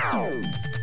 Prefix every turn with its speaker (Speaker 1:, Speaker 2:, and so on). Speaker 1: Tchau.